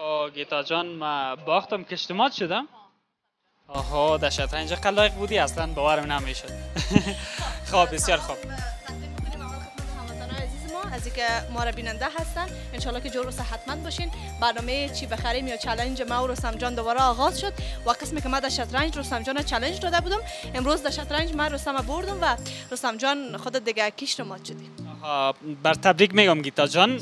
خب گیتا جان ما باختم کشتمات شدم. آها در شطرنج قلایق بودی اصلا باورم نمی‌شد. خب بسیار خوب. از اینکه ما را بیننده هستن انشالله که جور و صحتمند باشین. برنامه چی بخریم یا چالش ما و رستم جان دوباره آغاز شد. و قسمی که ما در شطرنج رستم جان چالش داده بودم. امروز در شطرنج ما رستم بردم و رستم جان خود دیگه کیش رو مات شدی بر تبریک میگم گیتا جان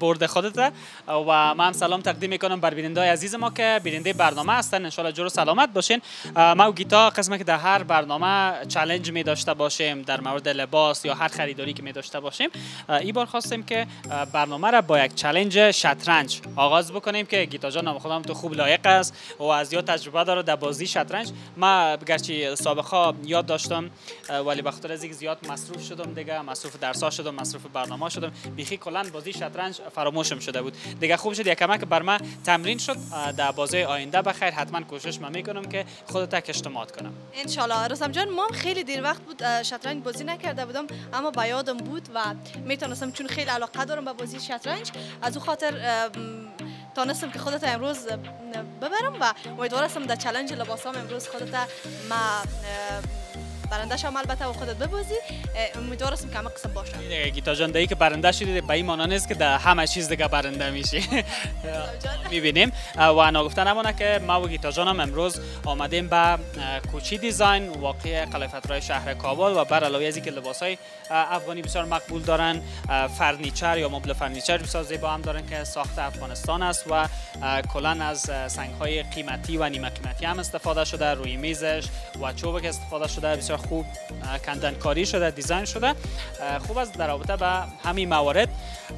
برد خودت. و من سلام تقدیم می‌کنم بر بیننده عزیز ما که بیننده برنامه هستن. ان جور سلامت باشین. ما و گیتا قسمه که در هر برنامه چالش می داشته باشیم در مورد لباس یا هر خریداری که می داشته باشیم. این بار خواستیم که برنامه را با یک چالش شطرنج آغاز بکنیم که گیتا جان نام خودم تو خوب لایق است و از یاد تجربه داره در بازی شطرنج. ما گرچه سابقا یاد داشتم ولی بخاطر از زیاد مصروف شدم دیگه مصروف درس شدم مصروف برنامه شدم. بیخی کلا بازی شطرنج فراموشم شده بود. دیگه خوب شد. یک کمک بر من تمرین شد. در بازی آینده بخیر. حتما کوشش ما می‌کنم که خودت کشتمات کنم. ان شاء الله رسام جان ما خیلی دیر وقت بود شطرنج بازی نکرده بودم اما با یادم بود و می‌تونستم چون خیلی علاقه دارم به بازی شطرنج از او خاطر تانستم که خودت امروز ببرم و امیدوار هستم در چالش لباسام امروز خودت مه برنده شم البته و خودت ببازی امیدوار هستم که همه قسم باشه. گیتا جان دایی که برنده شدی به این معنا نیست که در همه چیز دیگه برنده میشی می‌بینیم. و نگفته نمونه که ما و گیتا جان هم امروز آمدیم به کوچی دیزاین واقع قلعه فتح‌الله شهر کابل و بر علاوه از اینکه لباس های افغانی بسیار مقبول دارن furniture یا مبل furniture بسیار زیبا هم دارن که ساخت افغانستان است و کلا از سنگ های قیمتی و نیمه قیمتی هم استفاده شده روی میزش و چوب که استفاده شده بسیار خوب کندن کاری شده دیزاین شده. خوب است در رابطه به همین موارد.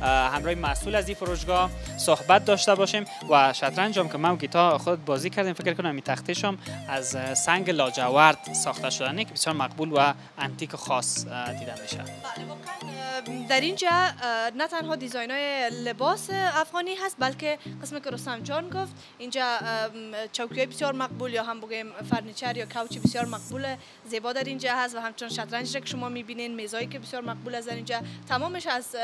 همراه مسئول از این فروشگاه صحبت داشته باشیم و شطرنج هم که من گیتا خود بازی کردیم. فکر کنم این تختش هم از سنگ لاجورد ساخته شده. که بسیار مقبول و انتیک خاص دیده میشه. بله در اینجا نه تنها دیزاین های لباس افغانی هست بلکه قسم که رستم جان گفت. اینجا چوکی بسیار مقبول یا هم بگیم فرنیچر یا کوچ بسیار مقبول زیبا در اینجا هست و همچنان شطرنج که شما می‌بینین میزایی که بسیار مقبول است در اینجا. تمامش از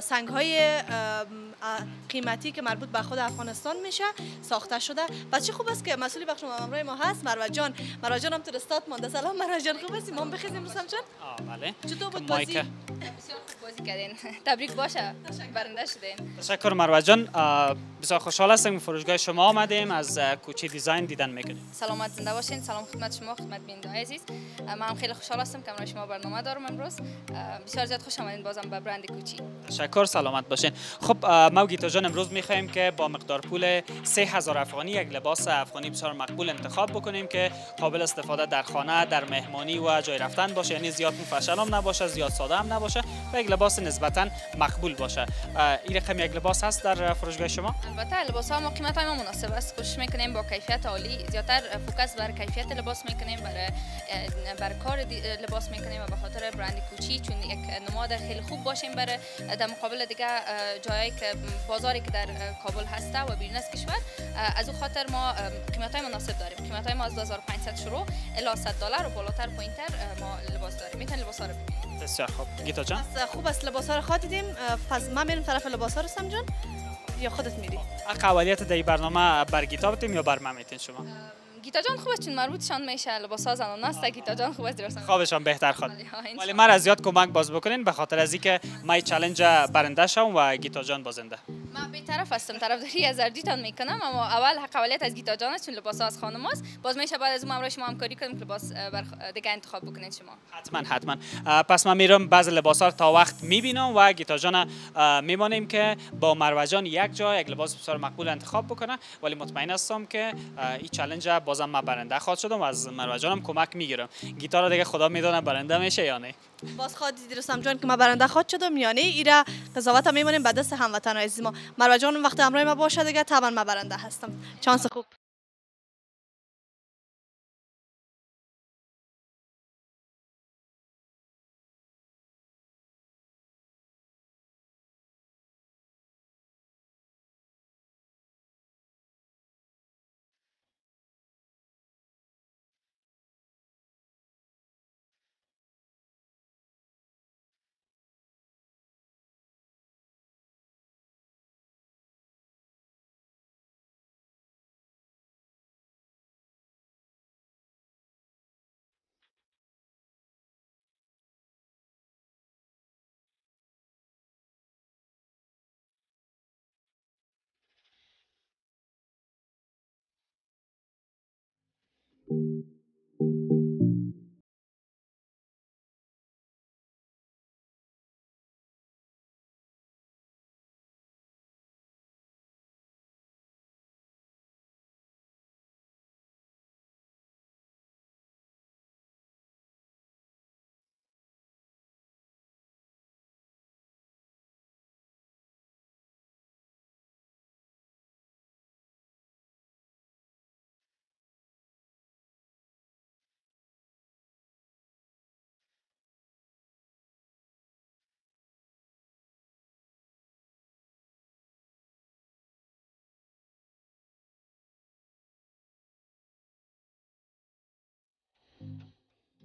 سنگ های قیمتی که مربوط به خود افغانستان میشه ساخته شده. پس چه خوب است که مسئولی بخش ما ما هست. مروه جان مروه جان هم تو استاد مانده. سلام مروه جان خوب هستی؟ ما بخیزیم رسام جان. بله. چطور بود بازی؟ بسیار خوب بازی کردین. تبریک باشه. برنده شدین. تشکر مروه جان. بسیار خوشحال هستم فروشگاه شما آمدیم. از کوچی دیزاین دیدن می‌کنیم. سلامت زنده باشین. سلام خدمت شما خدمت بیننده عزیز. من خیلی خوشحال هستم که شما برنامه دارم امروز. بسیار زیاد خوش آمدین. بازم به برند کوچی. تشکر. سلامت باشین. خب ما گیتا جان امروز می‌خوایم که با مقدار پول 3000 افغانی یک لباس افغانی بسیار مقبول انتخاب بکنیم که قابل استفاده در خانه در مهمانی و جای رفتن باشه. یعنی زیاد فشن هم نباشه زیاد ساده هم نباشه و یک لباس نسبتا مقبول باشه. این رقم یک لباس هست در فروشگاه شما؟ البته لباس ها ما قیمت ما مناسب است. کوشش می‌کنیم با کیفیت عالی زیاتر فوکس بر کیفیت لباس می‌کنیم برای بر کار لباس می‌کنیم و به خاطر برند کوچی چون یک نماد خیلی خوب باشیم برای مقابل دیگه جایی که بازاری که در کابل هسته و بیرون از کشور از او خاطر ما قیمت های مناسب داریم. قیمت های ما از 2500 شروع الی 100 دلار و بالاتر پوینتر ما لباس داریم. می‌تونید لباس ها رو ببینید بسیار خوب. گیتا جان؟ خوب است. لباس ها رو خواهد دیدیم. پس ما میرم طرف لباس ها رستم جان. یا خودت میری؟ اقوالیت در برنامه بر گیتا بتیم یا بر من میتین شما گیتا جان خوبه چون مربوطشان میشه لباس ها زنانه است گیتا جان خوبه درست خوابشان بهتر خواد ولی من از زیاد کمک باز بکنین به خاطر از اینکه ما چالش برنده شوم و گیتا جان بازنده. من به طرف هستم طرفداری از تان می‌کنم اما اول حق اولیت از گیتا جان است چون لباس از خانم است باز میشه بعد از اون امروز شما همکاری کنیم که لباس دیگه انتخاب بکنید شما. حتما حتما. پس من میرم بعض لباس ها تا وقت می‌بینم و گیتا جان میمانیم که با مروه جان یک جا یک لباس بسیار مقبول انتخاب بکنه. ولی مطمئن هستم که این چالش بازم من برنده خواهد شدم و از مروه جانم کمک می‌گیرم. گیتار دیگه خدا می‌دونه برنده میشه یا نه. باز خواهد دیدی رسام جان که ما برنده خواهد شدم یا نه. ایرا قضاوت میمونیم به دست هموطن عزیز ما مروه جان وقتی همراه ما باشه دیگه طبعا ما برنده هستم. چانس خوب.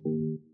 خب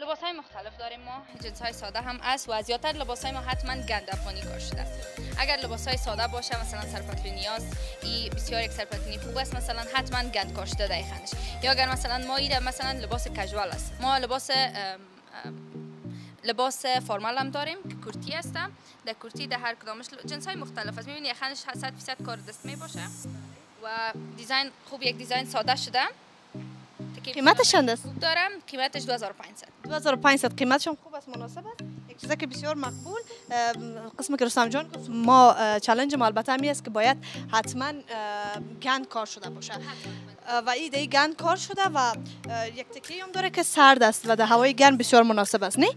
لباس های مختلف داریم ما جنس های ساده هم است و زیادتر لباس های ما حتما گند افغانی کار شده است اگر لباس های ساده باشه مثلا سرپتلو نیاز ای بسیار یک سرپتلونی خوب است مثلا حتما گند کار شده در خانش یا اگر مثلا ما ایره مثلا لباس کژوال است. ما لباس لباس فرمال هم داریم که کرتی هستم در کرتی در هر کدامش جنس های مختلف است. می‌بینی خانش 100 درصد کار دست می باشه. و دیزاین خوب یک دیزاین ساده شده. قیمتش چند است؟ دارم. قیمتش 2500 2500 قیمتشون خوب است مناسب است. یک چیزی که بسیار مقبول قسم که رستم جان گفت ما چالش ما البته همی است که باید حتما گند کار شده باشه. و این دی گند کار شده و یک تکه هم داره که سرد است و در هوای گرم بسیار مناسب است نه؟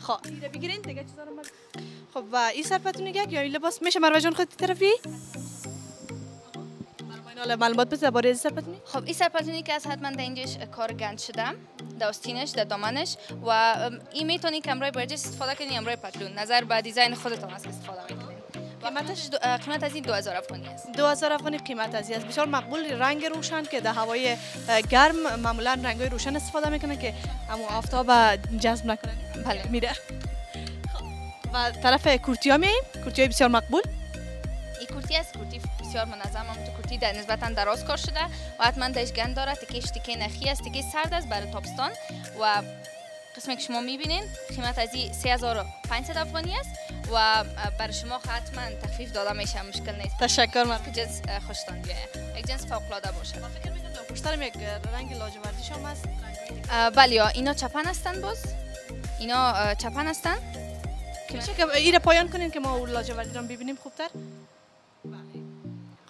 خب دیگه چیزا رو خب و این سرپتونیگه یا این لباس؟ میشه مروه جان خود طرفی؟ مروه معلومات بده درباره این سرپتونی خب این سرپتونی که از حتما در اینجاش کار گند شده در آستینش در دامنش و این می‌تونی که امرای برجش استفاده کنی امرای پتلون. نظر به دیزاین خودتان است استفاده می‌کنین قیمتش دو- قیمت از این 2000 افغانی است 2000 افغانی قیمت از است بسیار مقبول رنگ روشن که در هوای گرم معمولا رنگ های روشن استفاده می‌کنه که امو آفتاب جذب نکنه. بله. میره و طرف کورتی ها میاییم کورتی های بسیار مقبول. این کورتی است کورتی بسیار منظم هم تو کورتی در نسبتا دراز کار شده و حتما درش گند داره تکیش تکه نخی است تکه سرد است برای تابستان و قسمی که شما می‌بینین قیمت از این 3500 افغانی است و برای شما حتما تخفیف داده میشه مشکل نیست. تشکر من. جنس خوشتان بیایه یک جنس فوق العاده باشه فکر می‌کنم پشترم یک رنگ لاجوردی شام است. بله یا اینا چپن هستن باز. اینا چپن هستن. میشه که ایره پایان کنین که ما لاجوردی رو ببینیم خوبتر؟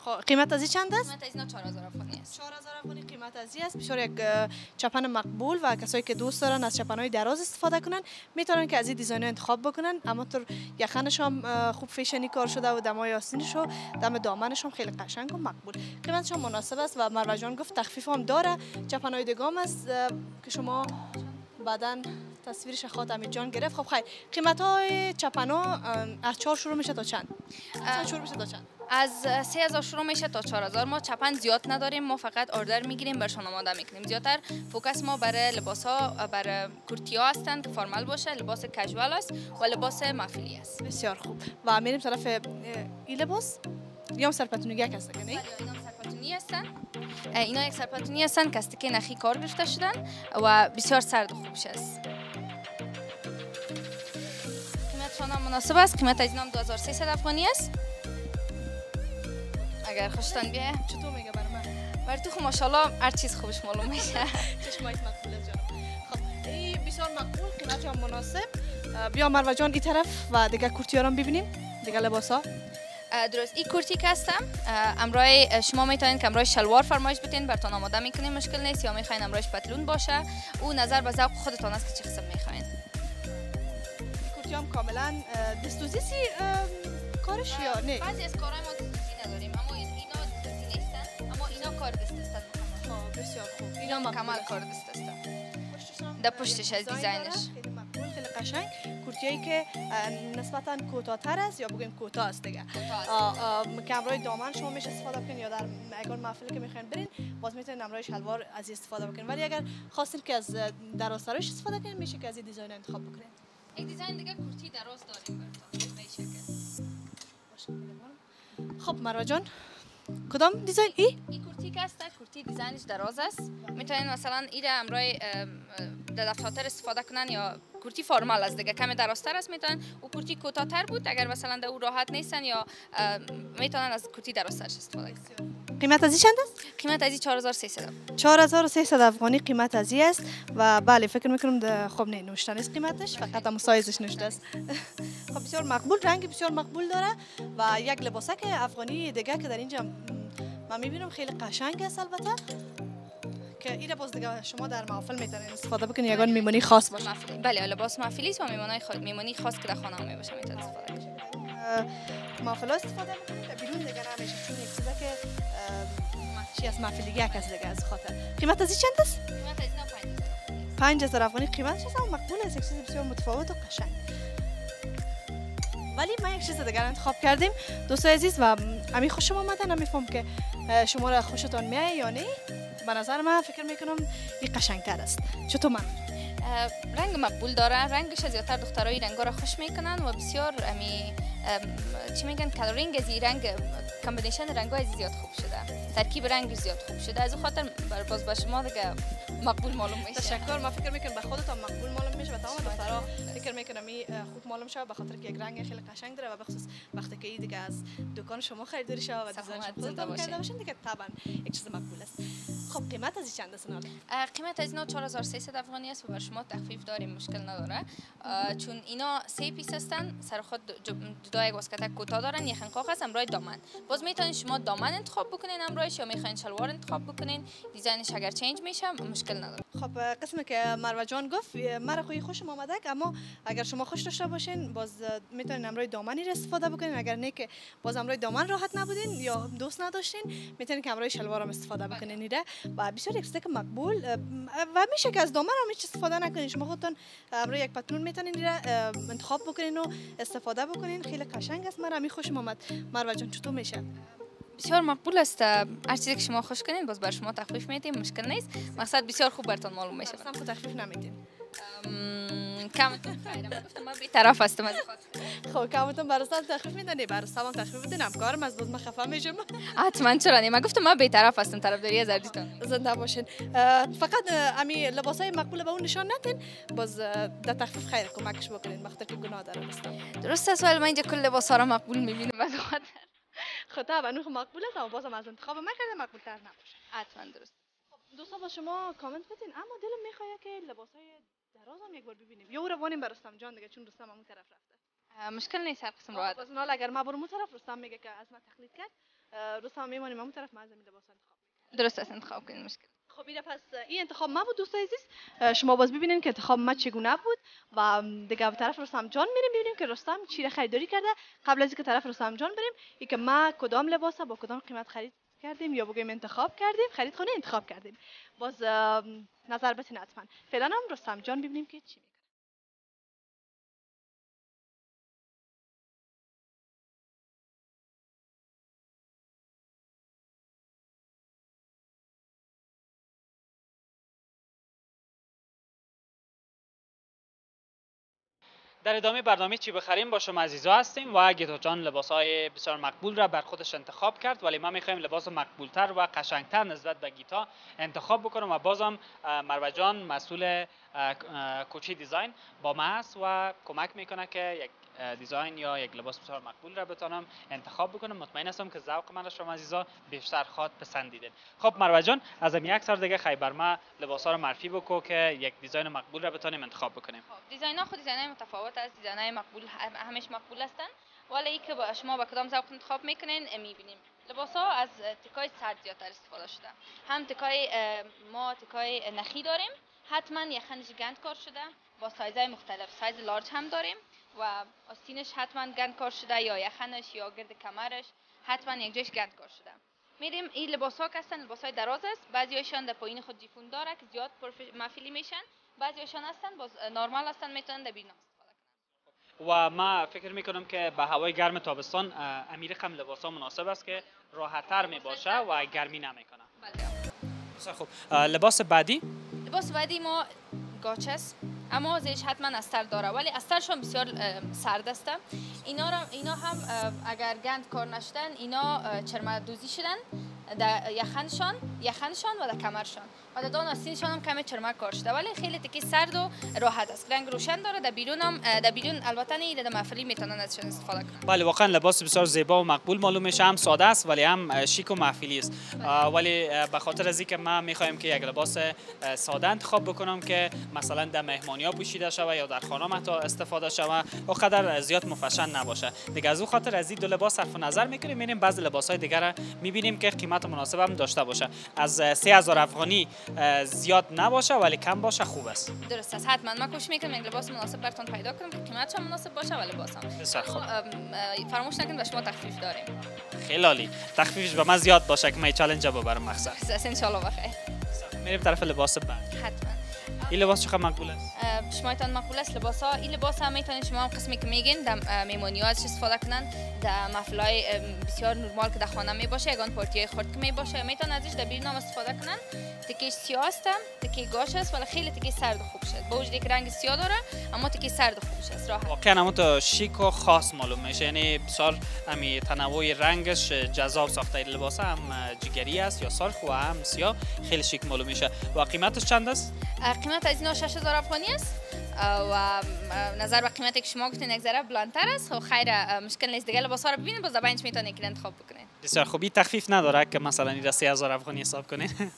خب قیمت از این چند است؟ قیمت از اینا 4000 افغانی است. 4000 افغانی قیمت از این است. بسیار یک چپن مقبول و کسایی که دوست دارن از چپن های دراز استفاده کنن می‌تونن که از این دیزاین انتخاب بکنن. اما طور یخنش هم خوب فیشنی کار شده و دمای آستینش و دم دامنش هم خیلی قشنگ و مقبول. قیمتش هم مناسب است و مروه جان گفت تخفیف هم داره. چپن های دگام است که شما بعدا تصویرش خواهد امید جان گرفت. خب خیر. قیمت های چپن ها از چهار شروع میشه تا چند؟ از چند شروع میشه تا چند؟ از اه، 3000 شروع میشه تا 4000 ما چپن زیاد نداریم ما فقط اوردر می‌گیریم برشان آماده می‌کنیم. زیادتر فوکس ما برای لباس ها برای کورتی ها هستند که فرمال باشه لباس کژوال است و لباس محفلی است. بسیار خوب. و میریم طرف این لباس. یا هم سرپتونیگه هست که نه؟ اینا سرپتونی هستن. اینا یک سرپتونی هستن که تکه نخی کار گرفته شدن و بسیار سرد و خوبش است قیمتشان مناسب است. قیمت از اینا هم 2300 افغانی است. اگر خوشتان بیه چطور میگه برای من؟ بر تو خب ماشاءالله هر چیز خوبش معلوم میشه. چشمایت مقبول است جانم. خب این بسیار مقبول قیمت هم مناسب. بیا مروه جان این طرف و دیگه کورتی ها رو هم ببینیم. دیگه لباس ها درست. این کورتی که هستم امرای شما می‌تونید که امرای شلوار فرمایش بتین برتون آماده می‌کنیم. مشکل نیست. یا می‌خواین امرایش پتلون باشه او نظر به ذوق خودتان است که چه قسم می‌خواین. این کورتی هم کاملا دستوزیسی کارش یا نه؟ بعضی از کارهای ما دستوزی نداریم اما دست خب بسیار خوب اینا است. کار دست هم، در پشتش از دیزاین دیزاینش. خیلی قشنگ کورتیایی که نسبتا کوتاه‌تر است یا بگیم کوتاه است دیگه امرای دامن شما میشه استفاده بکنین یا در اگر محفلی که می‌خواین برین باز می‌تونین امرای شلوار از استفاده بکنین ولی اگر خواستین که از درازترش استفاده کنین میشه که از این design انتخاب بکنین یک design دیگه کورتی دراز داریم می‌دونم. خب مروه جان کدام design ای که است کورتی design ش دراز است می‌تونین مثلا ایره امرای در دفتر استفاده کنن یا کورتی فرمال است دیگه کمی درازتر است می‌تونن او کورتی کوتاه‌تر بود اگر مثلا در او راحت نیستن یا می‌تونن از کورتی درازتر استفاده کنن قیمت ازی چند است؟ قیمت ازی 4300 4300 افغانی قیمت ازی است و بله فکر می‌کنم خب نه نوشته نیست قیمتش فقط هم سایزش نوشته است خب بسیار مقبول رنگ بسیار مقبول داره و یک لباسه که افغانی دیگه که در اینجا من می‌بینم خیلی قشنگ است البته. که این باز دیگه شما در محافل می‌تونید استفاده بکنید یگان میمونی خاص باشه. بله لباس محفلی است و میمونی خاص میمونی خاص که در خانه می باشه می‌تونید استفاده کنید محافل استفاده بکنید بیرون دیگه نمیشه چون یک چیزه که چی از محفلی یک از دیگه از خاطر. قیمت از چند است؟ قیمت از 5000 افغانی قیمتش است مقبول است یک چیز بسیار متفاوت و قشنگ. ولی ما یک چیز دیگر انتخاب کردیم. دوستای عزیز و امی خوشم آمده نمیفهم که شما را خوشتان میایه یا نه؟ به نظر من فکر می‌کنم این قشنگتر است. چطور من؟ رنگ مقبول داره. رنگش از زیادتر دخترای رنگا را خوش می‌کنن و بسیار امی چی میگن coloring از این رنگ combination رنگ های زیاد خوب شده. ترکیب رنگ زیاد خوب شده. از خاطر باز با شما دیگه مقبول معلوم میشه. تشکر. ما فکر می‌کنم به خودتان مقبول معلوم میشه و تمام دخترها فکر می‌کنم خوب معلوم شود به خاطر که یک رنگ خیلی قشنگ داره و به خصوص وقتی که دیگه از دکان شما خریداری شود و design خودتان کرده باشین دیگه طبعا یک چیز مقبول است. خب قیمت از چند است قیمت از اینا 4300 افغانی است و بر شما تخفیف داریم مشکل نداره. چون اینا سه piece هستن سر خود جدا یک واسکتک کوتاه دارن یک خنقاق هست امرای دامن. باز می‌تونید شما دامن انتخاب بکنین امرایش یا می‌خواین شلوار انتخاب بکنین. design ش اگر change میشه مشکل نداره. خب قسمی که مروه جان گفت مرا خوی خوشم آمده اما اگر شما خوش داشته باشین باز می‌تونین امرای دامنی استفاده بکنین. اگر نه که باز امرای دامن راحت نبودین یا دوست نداشتین می‌تونین که امرای شلوار هم استفاده بکنین. ایره و بسیار یک مقبول و میشه که از دامن هم استفاده نکنین. شما خودتون امرای یک پتلون می‌تونین ایره انتخاب بکنین و استفاده بکنین. خیلی قشنگ است. مرا می خوشم آمد مروه جان چطور میشه؟ بسیار مقبول است. هر چیزی که شما خوش کنین باز بر شما تخفیف میدیم. مشکل نیست. مقصد بسیار خوب برتون معلوم میشه اصلا تخفیف نمیدیم کمتون خیرم من بی طرف هستم از خب کمتون برستان تخفیف میدنی برستان تخفیف بدین. همکارم از باز من خفه میشم حتما چرا نه من گفتم من بی طرف هستم طرفداری از اردیتون زنده باشین. فقط امی لباس های مقبول به اون نشان ندین باز در تخفیف خیر کمکش بکنین. وقتی که گناه داره درست است ولی من اینجا کل لباس ها رو مقبول می‌بینم. از خاطر خب طبعا مقبول است اما بازم از انتخاب من کرده مقبول تر نباشه. حتما درست. خب دوستان با شما کامنت بدین. اما دلم می‌خواد که لباس هم یک بار ببینیم. یا روانیم بر رستم جان دیگه چون رستم اون طرف رفته. مشکل نیست هر قسم راحت. باز اگر ما برم اون طرف رستم میگه که از من تقلید کرد. رستم میمونیم اون طرف ما از لباس انتخاب درست است انتخاب کنیم مشکل. خب این پس این انتخاب ما بود دوستای عزیز. شما باز ببینین که انتخاب ما چگونه بود و دیگه به طرف رستم جان میریم. ببینیم که رستم چی را خریداری کرده. قبل از اینکه طرف رستم جان بریم ای که ما کدام لباس با کدام قیمت خرید کردیم یا بگیم انتخاب کردیم. خرید خونه انتخاب کردیم. باز نظر بتین حتما. فعلا هم رستم جان ببینیم که چی در ادامه برنامه چی بخریم؟ با شما عزیزا هستیم و گیتا جان لباس های بسیار مقبول را بر خودش انتخاب کرد ولی ما می‌خوایم لباس مقبولتر و قشنگتر نسبت به گیتا انتخاب بکنم و بازم مروه جان مسئول کوچی دیزاین با ما است و کمک می‌کنه که یک دیزاین یا یک لباس بسیار مقبول را بتانم انتخاب بکنم. مطمئن هستم که ذوق من شما عزیزا بیشتر خواد پسندیدین. خب مروه جان از یک سال دیگه خیبر ما لباس ها رو معرفی بکو که یک دیزاین مقبول را بتانیم انتخاب بکنیم. خب design ها خود design متفاوت است. design های مقبول همش مقبول هستن. ولی که با شما با کدام ذوق انتخاب می‌کنین می‌بینیم. لباس ها از تکای سرد زیادتر استفاده شده. هم تکای ما تکای نخی داریم. حتما یخنش گند کار شده. با سایزهای مختلف سایز large هم داریم و آستینش حتما گند کار شده یا یخنش یا گرد کمرش. حتما یک جایش گند کار شده. میریم این لباس ها که هستن لباس های دراز است. بعضی هایشان در پایین خود جیفون داره که زیاد محفلی میشن. بعضی هایشان هستن باز نرمال هستن می‌تونن در بیرون و ما فکر می‌کنم که به هوای گرم تابستان امیر خم لباس ها مناسب است که راحت تر می باشه و گرمی نمی‌کنه. بله. خب لباس بعدی؟ لباس بعدی ما گاچ است اما زیرش حتما استر داره ولی استرشون بسیار سرد است اینا را اینا هم اگر گند کار نشدن اینا چرمه دوزی شدن. در یخنشان یخنشان و در کمرشان. و در دان آستینشان هم کمی چرمک کار شده ولی خیلی تکی سرد و راحت است رنگ روشن داره در بیرون هم در بیرون البته نه در محفلی می‌تونن ازشان استفاده کنن بله واقعا لباس بسیار زیبا و مقبول. معلوم میشه هم ساده است ولی هم شیک و محفلی است. ولی به خاطر از اینکه ما می‌خوایم که یک لباس ساده انتخاب بکنم که مثلا در مهمانی ها پوشیده شوه یا در خانه حتی استفاده شوه و قدر زیاد مفشن نباشه. دیگه از اون خاطر از این دو لباس صرف نظر می‌کنیم می‌بینیم بعضی لباس های دیگر می‌بینیم که قیمت مناسب هم داشته باشه. از 3000 افغانی زیاد نباشه ولی کم باشه خوب است. درست است. حتما. ما کوشش می‌کنیم یک لباس مناسب براتون پیدا کنیم که قیمتش هم مناسب باشه و لباس هم. بسیار خوب. فراموش نکنید به شما تخفیف داریم. خیلی عالی تخفیفش به من زیاد باشه که من چالش ببرم مقصد ان شاء الله بخیر میریم طرف لباس بعد. حتما. این لباس چقدر مقبول است؟ شما ایتان مقبول است لباس ها این لباس هم می‌تونید شما هم قسمی که میگین در میمونی ها استفاده کنن. در محفل بسیار نرمال که در خانه می باشه یگان پارتی های خرد که می باشه می‌تونن ازش در بیرون هم استفاده کنن. تکیش سیاه است تکی گاش است ولی خیلی تکی سرد خوب شد. با وجودی که رنگ سیاه داره اما تکی سرد خوب است راحت. واقعا اما تو شیک و خاص معلوم میشه. یعنی بسیار امی تنوع رنگش جذاب ساخته این لباس هم جگری است یا سرخ و هم سیاه خیلی شیک معلوم میشه. و قیمتش چند است؟ قیمت از اینا 6000 افغانی است و نظر به قیمتی که شما گفتین یک ذره بلندتر است. و خیر مشکل نیست. دیگه لباس ها رو ببینید باز زبانش می‌تونید که انتخاب بکنید. بسیار خوبی. تخفیف نداره که مثلا این 3000 افغانی حساب کنید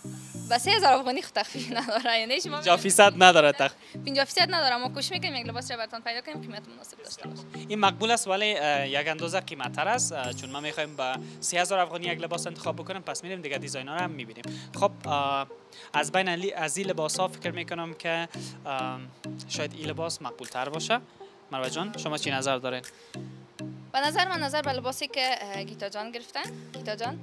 با 3000 افغانی خود تخفیف نداره. یعنی شما 50 فیصد نداره تخفیف 50 فیصد نداره. ما کوشش می‌کنیم یک لباس رو براتون پیدا کنیم قیمت مناسب داشته باشه. این مقبول است ولی یک اندازه قیمت تر است چون ما می‌خوایم با 3000 افغانی یک لباس انتخاب بکنیم پس میریم دیگه دیزاین ها رو هم می‌بینیم. خب از بین از این لباس ها فکر می‌کنم که شاید این لباس مقبول تر باشه. مروه جان شما چی نظر دارین؟ به نظر من نظر به لباسی که گیتا جان گرفتن گیتا جان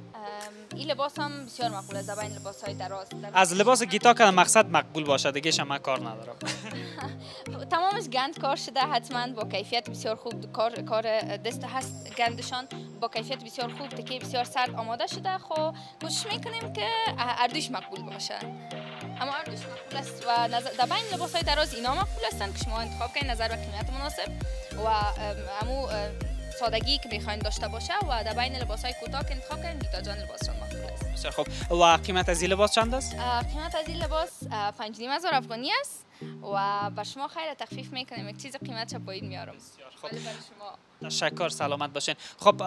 این لباس هم بسیار مقبول است بین لباس های دراز. از لباس گیتا که مقصد مقبول باشه دیگه شما کار ندارم. تمامش گند کار شده حتما با کیفیت بسیار خوب کار کار دست هست. گندشان با کیفیت بسیار خوب تکی بسیار سرد آماده شده. خب کوشش می‌کنیم که اردوش مقبول باشه. اما اردوش مقبول است و نظر در بین لباس های دراز اینا مقبول هستند که شما انتخاب کنید نظر به قیمت مناسب و امو سادگی که می‌خواین داشته باشه و در بین لباس های کوتاه که انتخاب کنید گیتا جان لباس شما است بسیار خوب و قیمت از این لباس چند است قیمت از این لباس 5000 افغانی است و به شما خیر تخفیف می‌کنیم. یک چیز قیمت پایین میارم خب تشکر سلامت باشین. خب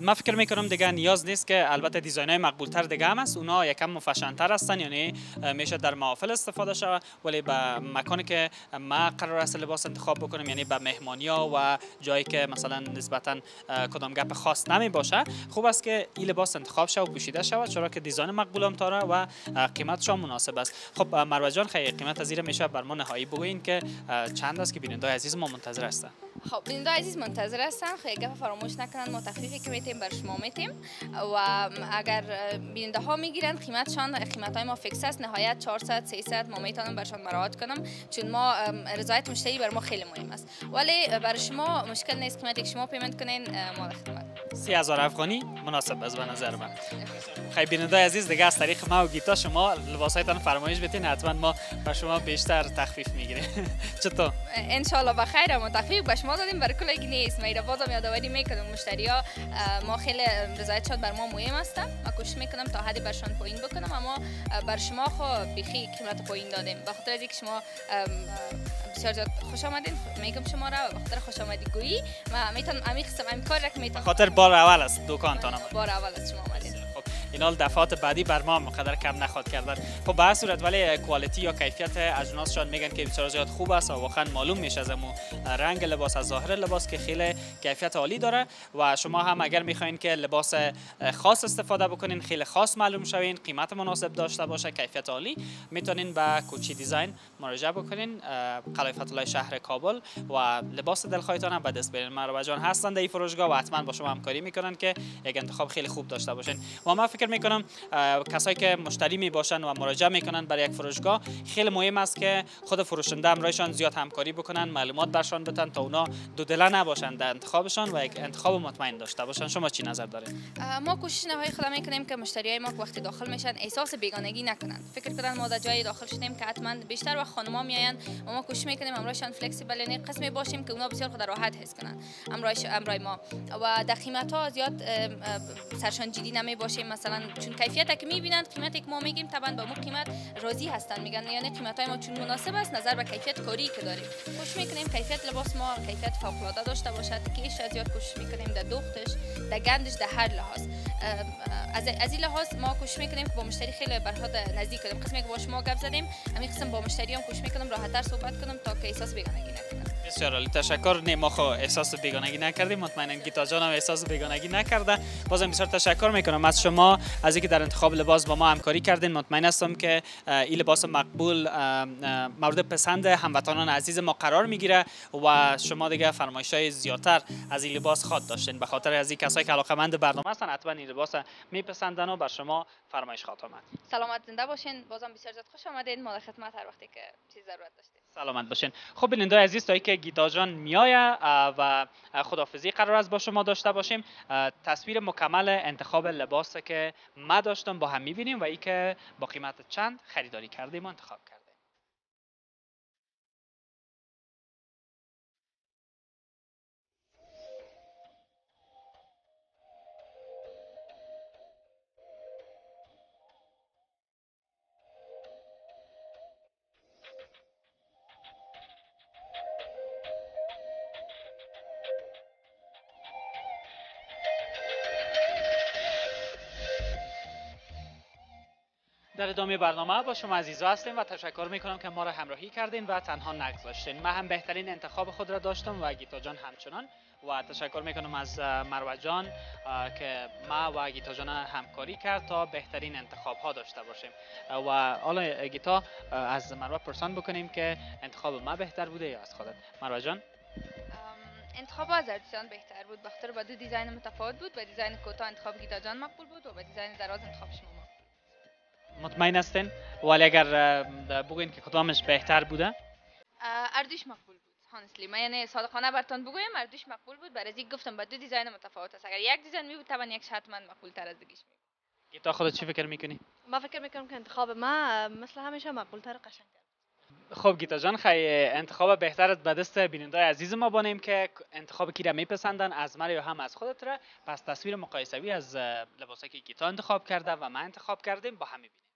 من فکر می‌کنم دیگه نیاز نیست که البته دیزاین های مقبول تر دیگه هم است اونا یکم مفشن تر هستن یعنی میشه در محافل استفاده شود. ولی به مکانی که ما قرار است لباس انتخاب بکنیم یعنی به مهمانی ها و جایی که مثلا نسبتا کدام گپ خاص نمی باشه خوب است که این لباس انتخاب شود و پوشیده شود چرا که دیزاین مقبول هم داره و قیمتش هم مناسب است. خب مروه جان خیلی قیمت از زیر میشه بر ما نهایی بگوین که چند است که بیننده عزیز ما منتظر هستن خب بیننده عزیز منتظر هستن خیلی گپ فراموش نکنن ما تخفیفی که میتیم بر شما میتیم و اگر بیننده ها می‌گیرن قیمتشان قیمت های ما fix است نهایت 400 300 ما می‌تونم برشان مراعات کنم چون ما رضایت مشتری بر ما خیلی مهم است ولی برای شما مشکل نیست قیمتی که شما payment کنین ما خدمت 3000 افغانی؟ مناسب است به نظر من. خیلی بیننده عزیز دیگه از طریق ما و گیتا شما لباسایتان فرمایش بدین حتما ما به شما بیشتر تخفیف می‌گیریم. چطور؟ ان شاء الله بخیر ما تخفیف به شما دادیم برای کلی نیست ما بازم یادآوری می‌کنم. مشتری ها ما خیلی رضایتشان بر ما مهم است ما کوشش می‌کنم تا حدی برشان پایین بکنم اما بر شما خو بیخی قیمت پایین دادیم. به خاطر اینکه شما بسیار زیاد خوش آمدین. میگم شما را به خاطر خوش آمدی گویی و می‌تونم امی قسم امی کار را که می‌تونم خاطر بار اول است دکان تان بار اول است شما آمدین اینال دفعات بعدی بر ما مقدر کم نخواد کردن. خب به صورت ولی کوالیتی یا کیفیت اجناسشان میگن که بسیار زیاد خوب است و واقعا معلوم میشه از رنگ لباس از ظاهر لباس که خیلی کیفیت عالی داره و شما هم اگر می‌خواین که لباس خاص استفاده بکنین خیلی خاص معلوم شوین قیمت مناسب داشته باشه کیفیت عالی می‌تونین به کوچی دیزاین مراجعه بکنین قلعه فتح شهر کابل و لباس دلخواهتان هم به دست بیارین. مروا جان هستن در این فروشگاه و حتما با شما همکاری می‌کنن که یک انتخاب خیلی خوب داشته باشین. و فکر می‌کنم کسایی که مشتری می باشن و مراجعه می‌کنن برای یک فروشگاه خیلی مهم است که خود فروشنده همراهشان زیاد همکاری بکنن معلومات برشان بتن تا اونا دو دله نباشن در انتخابشان و یک انتخاب مطمئن داشته باشن. شما چی نظر دارید؟ ما کوشش نهایی خود می‌کنیم که مشتری ما وقتی داخل میشن احساس بیگانگی نکنند فکر کنن ما در جای داخل شدیم که حتما بیشتر وقت خانما میاین و ما کوشش می‌کنیم امرایشان فلکسیبل یعنی قسمی باشیم که اونا بسیار خود راحت حس کنن. امرای ما. و در قیمت ها زیاد سرشان جدی نمی باشیم. مثلا چون کیفیت که می‌بینند قیمتی که ما میگیم طبعا با مو قیمت راضی هستن. میگن یعنی قیمت های ما چون مناسب است نظر به کیفیت کاری که داریم. کوشش می‌کنیم کیفیت لباس ما کیفیت فوق العاده داشته باشد. که ایش زیاد کوشش می‌کنیم در دوختش در گندش در هر لحاظ. از از این لحاظ ما کوشش می‌کنیم که با مشتری خیلی برخورد نزدیک کنیم. قسمی که با شما گپ زدیم همین قسم با مشتری هم کوشش می‌کنم راحت تر صحبت کنم تا که احساس بیگانگی نکنم بسیار عالی. تشکر. نه ما خو احساس بیگانگی نکردیم مطمئنا گیتا جان هم احساس بیگانگی نکرده. بازم بسیار تشکر می‌کنم از شما. از اینکه در انتخاب لباس با ما همکاری کردین مطمئن هستم که این لباس مقبول مورد پسند هموطنان عزیز ما قرار می‌گیره و شما دیگه فرمایش های زیادتر از این لباس خواد داشتین. به خاطر از این کسایی که علاقمند برنامه هستن حتما این لباس میپسندن و بر شما فرمایش خواهد آمد. سلامت زنده باشین. بازم بسیار زیاد خوش آمدین. ما خدمت هر وقتی که چیز ضرورت داشتین. سلامت باشین. خب بیننده عزیز تا که گیتا جان میایه و خدافزی قرار است با شما داشته باشیم تصویر مکمل انتخاب لباس که ما داشتم با هم می‌بینیم و ای که با قیمت چند خریداری کردیم و انتخاب کردیم. در ادامه برنامه با شما عزیزا هستیم و تشکر می‌کنم که ما را همراهی کردین و تنها نگذاشتین. من هم بهترین انتخاب خود را داشتم و گیتا جان همچنان. و تشکر می‌کنم از مروه جان که ما و گیتا جان همکاری کرد تا بهترین انتخاب ها داشته باشیم. و حالا گیتا از مروه پرسان بکنیم که انتخاب ما بهتر بوده یا از خودت. مروه جان. انتخاب از design بهتر بود. بخاطر با دو design متفاوت بود. و design کوتاه انتخاب گیتا جان مقبول بود و با design دراز انتخاب شما مطمئن هستین؟ ولی اگر بگوین که کدامش بهتر بوده؟ اردوش مقبول بود هانسلی من یعنی صادقانه برتون بگویم اردوش مقبول بود. برای گفتم با دو دیزاین متفاوت است. اگر یک دیزاین می بود طبعا یک حتما مقبول تر از دیگهش می بود تا خودت چی فکر می‌کنی؟ ما فکر می‌کنم که انتخاب ما مثل همیشه مقبول تر قشنگ خب گیتا جان خیلی انتخاب بهترت به دست بیننده عزیز ما بانیم که انتخاب کی را میپسندن از من یا هم از خودت را. پس تصویر مقایسوی از لباسایی که گیتا انتخاب کرده و من انتخاب کردیم با هم می‌بینیم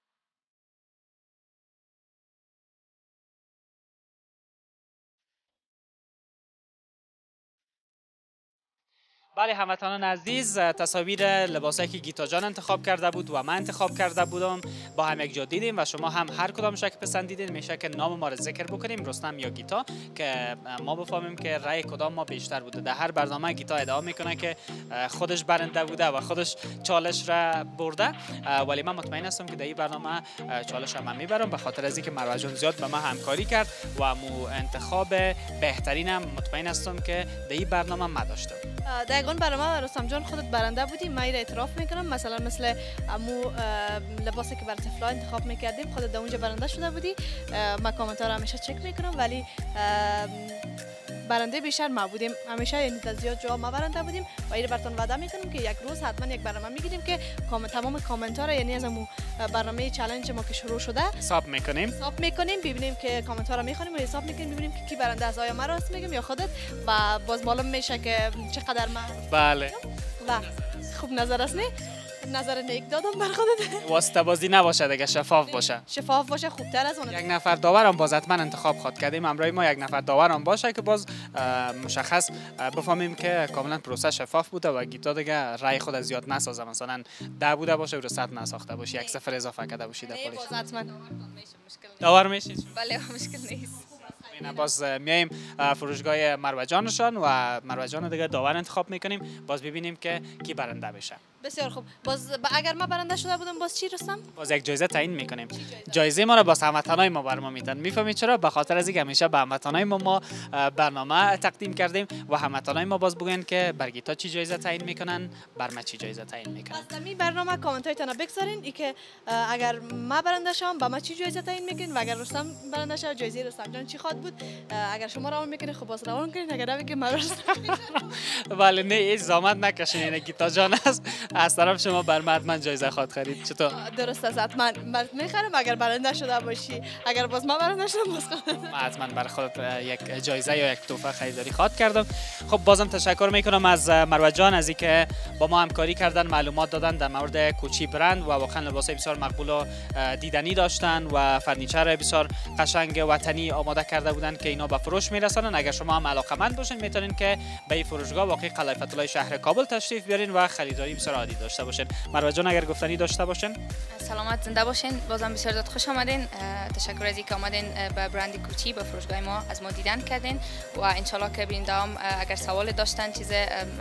بله هموطنان عزیز تصاویر لباسایی که گیتا جان انتخاب کرده بود و من انتخاب کرده بودم با هم یک جا دیدیم و شما هم هر کدام که پسندیدین میشه که نام ما رو ذکر بکنیم رستم یا گیتا که ما بفهمیم که رأی کدام ما بیشتر بوده. در هر برنامه گیتا ادعا می‌کنه که خودش برنده بوده و خودش چالش را برده. ولی من مطمئن هستم که در این برنامه چالش را من می‌برم به خاطر از اینکه مروه زیاد به ما همکاری کرد و مو انتخاب بهترینم مطمئن هستم که در این برنامه ما داشتم. دقیقا برای ما رستم جان خودت برنده بودی من را اعتراف می‌کنم. مثلا مثل امو لباسی که بر تفلا انتخاب می‌کردیم خودت در اونجا برنده شده بودی. من کامنت ها همیشه چک می‌کنم ولی برنده بیشتر ما بودیم. همیشه یعنی در زیاد جا ما برنده بودیم. و این براتون وعده می‌کنم که یک روز حتما یک برنامه می‌گیریم که تمام کامنت ها یعنی از برنامه چالش ما که شروع شده حساب می‌کنیم. حساب می‌کنیم ببینیم که کامنت ها رو می‌خونیم و حساب می‌کنیم ببینیم که کی برنده از آیا ما راست میگم یا خودت. و باز معلوم میشه که چقدر ما بله. و خوب نظر است نه؟ نظر نیک دادم بر خودت. واسطه بازی نباشه دیگه شفاف باشه. شفاف باشه خوبتر از اون. یک نفر داور هم باز حتما انتخاب خواد. کردیم امروز ما یک نفر داور هم باشه که باز مشخص بفهمیم که کاملا پروسه شفاف بوده و گیتا دیگه رای خود زیاد نسازه. مثلا ده بوده باشه رو صد نساخته باشه. یک سفر اضافه کرده باشی در حتما. داور میشه. بله مشکل نیست. باز میایم فروشگاه مروجانشان و مروجان دیگه داور انتخاب می‌کنیم. باز ببینیم که کی برنده بشه. بسیار خوب. باز با اگر ما برنده شده بودم باز چی رستم؟ باز یک جایزه تعیین می‌کنیم. جایزه ما را با هموطنای ما بر ما میدن. می‌فهمید چرا؟ به خاطر از اینکه همیشه به هموطنای ما ما برنامه تقدیم کردیم و هموطنای ما باز بگن که بر گیتا چی جایزه تعیین می‌کنن بر ما چی جایزه تعیین می‌کنن. در این برنامه کامنت هایتان بگذارین. ای که اگر ما برنده شوم با ما چی جایزه تعیین می‌کنین و اگر رستم برنده شود جایزه رستم جان چی خواد بود؟ اگر شما روان می‌کنین خب باز روان کنین اگر نمی‌کنین ما رستم. ولی نه هیچ زحمت نکشین این گیتا جان است. از طرف شما بر حتما جایزه خواهد خرید. چطور؟ درست است. حتما. من می‌خرم. اگر برنده شده باشی. اگر باز ما برنده شدم باز خودت من حتما برای خودت یک جایزه یا یک تحفه خریداری خواهد کردم. خب بازم تشکر می‌کنم از مروه جان از اینکه با ما همکاری کردن معلومات دادن در مورد کوچی برند و واقعا لباس بسیار مقبول و دیدنی داشتن و فرنیچر بسیار قشنگ وطنی آماده کرده بودن که اینا به فروش میرسانن. اگر شما هم علاقمند باشین می‌تونین که به این فروشگاه واقعی قلعه الله شهر کابل تشریف بیارین و خریداری بسیار عادی داشته باشین. مروه جان اگر گفتنی داشته باشین. سلامت زنده باشین. بازم بسیار زیاد خوش آمدین. تشکر از اینکه آمدین به برند کوچی به فروشگاه ما از ما دیدن کردین و انشالله که بیننده هم اه، اگر سوال داشتن چیز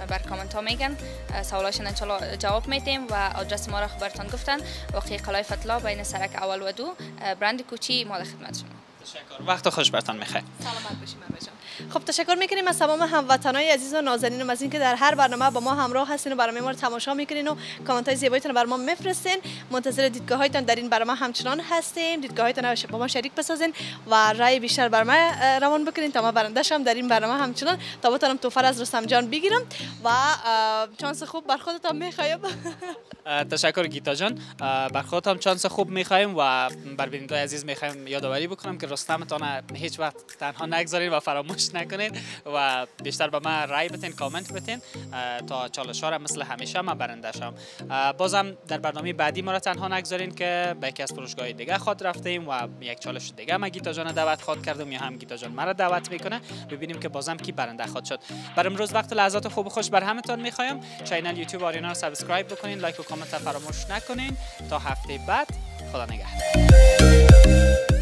بر کامنت ها میگن سوالاشون انشالله جواب میدیم و آدرس ما را خبرتان گفتن. واقعی فتح الله بین سرک اول و دو برند کوچی ما در خدمت شما. تشکر. وقت خوش برتان می‌خوای. سلامت باشیم مروه جان. خب تشکر می‌کنیم از تمام هموطنای عزیز و نازنینم از اینکه در هر برنامه با ما همراه هستین و برنامه ما رو تماشا می‌کنین و کامنت های زیبایتون رو بر ما میفرستین. منتظر دیدگاه هایتان در این برنامه همچنان هستیم. دیدگاه هایتان رو با ما شریک بسازین و رای بیشتر بر ما روان بکنین. تا ما برنده شم در این برنامه همچنان تا بتونم توفر از رستم جان بگیرم. و چانس خوب بر خودتان می‌خوایم. تشکر گیتا جان. بر خودت هم چانس خوب می‌خوایم و بر بیننده عزیز می‌خوایم یادآوری بکنم که رستمتان هیچ وقت تنها نگذارین و فراموش نکنین و بیشتر به من رای بتین کامنت بتین تا چالش ها را مثل همیشه من برنده شم بازم در برنامه بعدی ما را تنها نگذارین که به یکی از فروشگاه دیگه خود رفتیم و یک چالش دیگه ما گیتا جان دعوت خود کردم یا هم گیتا جان مرا دعوت می‌کنه. ببینیم که بازم کی برنده خود شد. بر امروز وقت لحظات خوب خوش بر همتون می‌خوایم. channel یوتیوب آریانا رو subscribe بکنین like و کامنت فراموش نکنین. تا هفته بعد خدا نگهدار.